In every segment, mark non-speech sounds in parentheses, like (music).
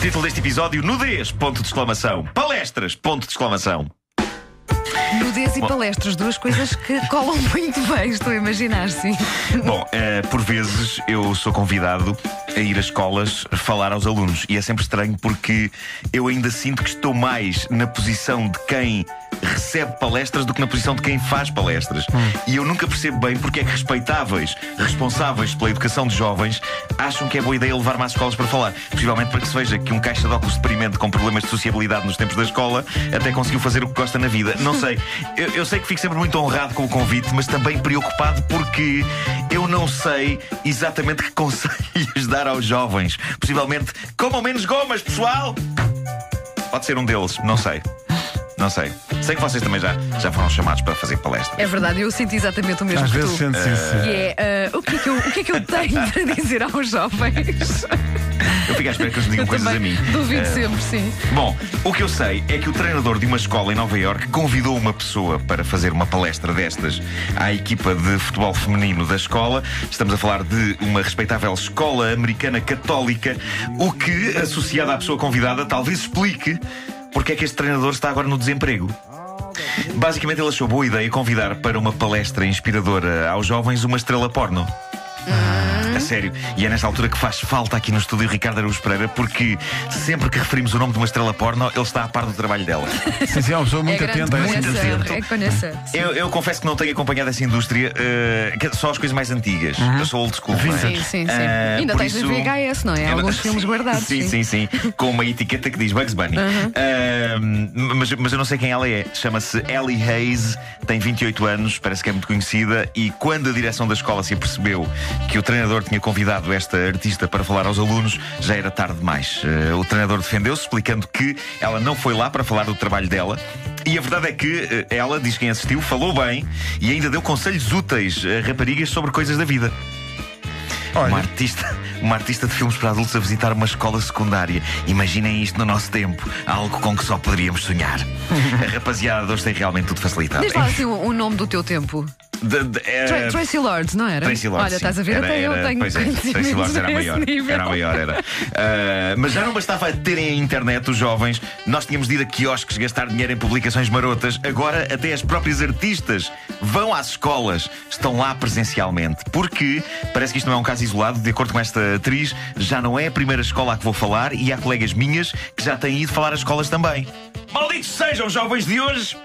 Título deste episódio: Nudez, ponto de exclamação. Palestras, ponto de exclamação. Nudez e palestras, duas coisas que colam (laughs) muito bem, estou a imaginar, sim. Bom, eh, por vezes eu sou convidado a ir às escolas falar aos alunos e é sempre estranho porque eu ainda sinto que estou mais na posição de quem recebe palestras do que na posição de quem faz palestras. E eu nunca percebo bem porque é que respeitáveis, responsáveis pela educação de jovens, acham que é boa ideia levar-me às escolas para falar. Possivelmente para que se veja que um caixa de óculos deprimente com problemas de sociabilidade nos tempos da escola até conseguiu fazer o que gosta na vida. Não sei. (laughs) Eu, eu sei que fico sempre muito honrado com o convite, mas também preocupado porque eu não sei exatamente que (laughs) conselhos dar aos jovens. Possivelmente comam menos gomas, pessoal! Pode ser um deles, não sei. Não sei. Sei que vocês também já, já foram chamados para fazer palestras. É verdade, eu sinto exatamente o mesmo Às que vezes tu. sente-se isso. E é, ah, o, que é que eu, o que é que eu (laughs) tenho para dizer aos jovens? Eu fico à espera que eles digam Eu coisas a também mim. duvido Eh, sempre, sim. Bom, o que eu sei é que o treinador de uma escola em Nova Iorque convidou uma pessoa para fazer uma palestra destas à equipa de futebol feminino da escola. Estamos a falar de uma respeitável escola americana católica, o que, associado à pessoa convidada, talvez explique porque é que este treinador está agora no desemprego. Basicamente, ele achou boa ideia convidar para uma palestra inspiradora aos jovens uma estrela porno. A sério. E é nesta altura que faz falta aqui no estúdio Ricardo Araújo Pereira, porque sempre que referimos o nome de uma estrela porno, ele está a par do trabalho dela. Sim, sim, é uma pessoa muito é atenta muito atento. É conhecer. sim. Eu, eu confesso que não tenho acompanhado essa indústria, que- só as coisas mais antigas. Eu sou old school. não é? Sim, sim, sim. Ah, Ainda tens isso- VHS, não é? Eu- Alguns (laughs) filmes guardados. Sim, sim, sim. Com uma etiqueta que diz Bugs Bunny. Ah, mas, mas eu não sei quem ela é. Chama-se Ellie Hayes, tem 28 anos, parece que é muito conhecida. E quando a direção da escola se apercebeu que o treinador tinha convidado esta artista para falar aos alunos, já era tarde demais. Ah, o treinador defendeu-se, explicando que ela não foi lá para falar do trabalho dela. E a verdade é que eh, ela, diz quem assistiu, falou bem e ainda deu conselhos úteis a raparigas sobre coisas da vida. Uma Olha, artista, uma artista de filmes para adultos a visitar uma escola secundária. Imaginem isto no nosso tempo. Algo com que só poderíamos sonhar. (laughs) A rapaziada de hoje tem realmente tudo facilitado. Diz lá assim o nome do teu tempo. De- de- é- Tra- Tracy Lords, não era? Tracy Lords, Olha, sim. estás a ver, Era- até eu era- tenho Pois é, Tracy Lords era a maior. nível. Era a maior, era. Ah, mas já não bastava terem a internet, os jovens. Nós tínhamos de ir a quiosques gastar dinheiro em publicações marotas. Agora, até as próprias artistas vão às escolas, estão lá presencialmente. Porque parece que isto não é um caso isolado. De acordo com esta atriz, já não é a primeira escola a que vou falar e há colegas minhas que já têm ido falar às escolas também. Malditos sejam os jovens de hoje!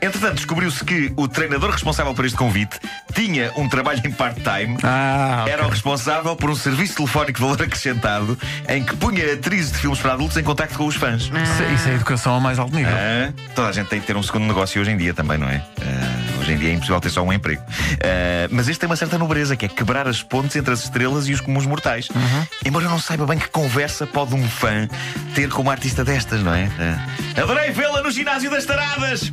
Entretanto, descobriu-se que o treinador responsável por este convite tinha um trabalho em part-time. Ah, ok. Era o responsável por um serviço telefónico de valor acrescentado em que punha atrizes de filmes para adultos em contacto com os fãs. Isso, é- isso é educação a mais alto nível. Ah, toda a gente tem que ter um segundo negócio hoje em dia também, não é? Ah, hoje em dia é impossível ter só um emprego. Ah, mas este tem uma certa nobreza, que é quebrar as pontes entre as estrelas e os comuns mortais. Embora eu não saiba bem que conversa pode um fã ter com uma artista destas, não é? Ah, adorei vê-la no ginásio das taradas!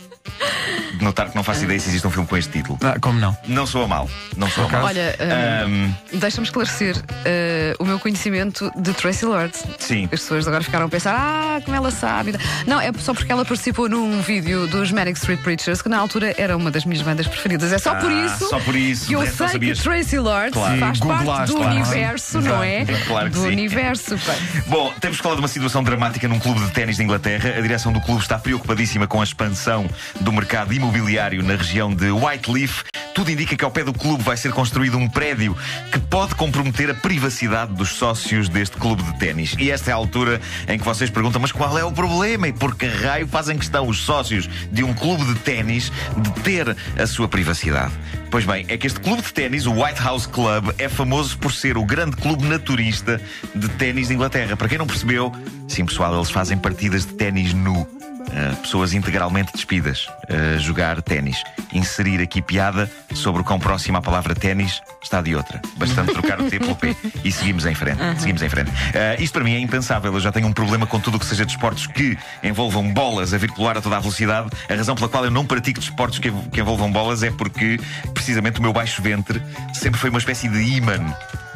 notar que não faço ideia se existe um filme com este título. Ah, como não? Não sou a mal. Não sou a mal. Olha, ah, Ahm, deixa-me esclarecer ah, o meu conhecimento de Tracy Lords. sim. As pessoas agora ficaram a pensar, ah, como ela sabe. Não, é só porque ela participou num vídeo dos Manic Street Preachers, que na altura era uma das minhas bandas preferidas. É só por Ah, isso, só por isso. que eu Não sei sabias. que Tracy Lords Claro. faz E parte googlaste, do claro. universo, não é? Claro que do sim. universo. Bom, temos que falar de uma situação dramática num clube de ténis de Inglaterra. A direção do clube está preocupadíssima com a expansão do mercado imobiliário na região de Whiteleaf. Tudo indica que ao pé do clube vai ser construído um prédio que pode comprometer a privacidade dos sócios deste clube de ténis. E esta é a altura em que vocês perguntam: mas qual é o problema? E por que raio fazem questão os sócios de um clube de ténis de ter a sua privacidade? Pois bem, é que este clube de ténis, o White House Club, é famoso por ser o grande clube naturista de ténis de Inglaterra. Para quem não percebeu, sim, pessoal, eles fazem partidas de ténis nu. Uh, pessoas integralmente despidas a jogar ténis. Inserir aqui piada sobre o quão próximo à palavra ténis está de outra. Bastante trocar o T pelo P. E seguimos em frente. Seguimos em frente. Uh, isto para mim é impensável. Eu já tenho um problema com tudo o que seja desportos que envolvam bolas a virtular a toda a velocidade. A razão pela qual eu não pratico desportos que, que envolvam bolas é porque, precisamente, o meu baixo ventre sempre foi uma espécie de ímã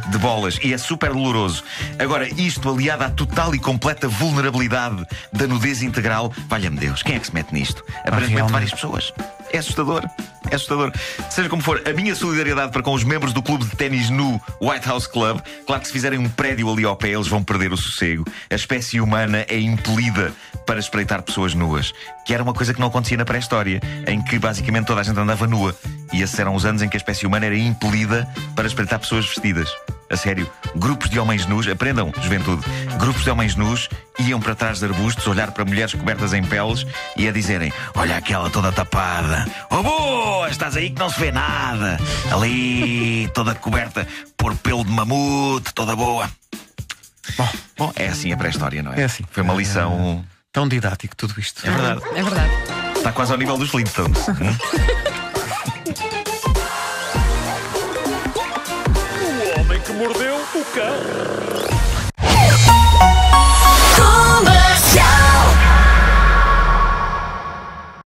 de bolas e é super doloroso. Agora, isto aliado à total e completa vulnerabilidade da nudez integral, valha-me Deus, quem é que se mete nisto? Aparentemente realmente. várias pessoas. É assustador. É assustador. Seja como for, a minha solidariedade para com os membros do clube de ténis nu White House Club. Claro que se fizerem um prédio ali ao pé, eles vão perder o sossego. A espécie humana é impelida para espreitar pessoas nuas. Que era uma coisa que não acontecia na pré-história, em que basicamente toda a gente andava nua. E esses eram os anos em que a espécie humana era impelida para espreitar pessoas vestidas. A sério, grupos de homens nus, aprendam, juventude, grupos de homens nus iam para trás de arbustos, olhar para mulheres cobertas em peles e a dizerem: Olha aquela toda tapada, oh boa, estás aí que não se vê nada, ali toda coberta por pelo de mamute, toda boa. Bom, bom é assim a pré-história, não é? É assim. Foi uma lição. Tão didático tudo isto. É verdade. É verdade. Está quase ao nível dos Flintstones. (laughs) mordeu o cão.